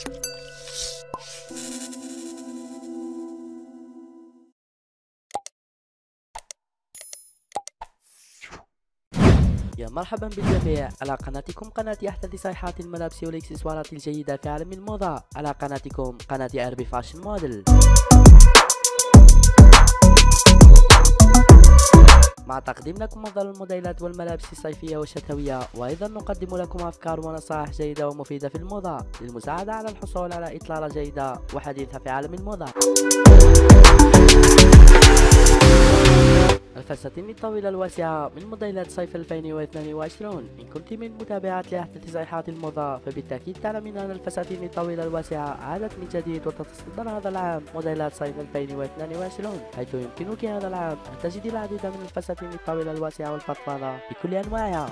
يا مرحبا بالجميع. على قناتكم قناة أحدث صيحات الملابس والإكسسوارات الجيدة في عالم الموضة. على قناتكم قناة أربي فاشن موديل. مع تقديم لكم أفضل الموديلات والملابس الصيفية والشتوية وأيضا نقدم لكم أفكار ونصائح جيدة ومفيدة في الموضة للمساعدة على الحصول على إطلالة جيدة وحديثة في عالم الموضة. الفساتين الطويلة الواسعة من موديلات صيف 2022 إن كنت من متابعات لأحدث صيحات الموضة فبالتأكيد تعلمين أن الفساتين الطويلة الواسعة عادت من جديد وتتصدر هذا العام موديلات صيف 2022 حيث يمكنك هذا العام أن تجد العديد من الفساتين الطويلة الواسعة والفضفاضة بكل أنواعها.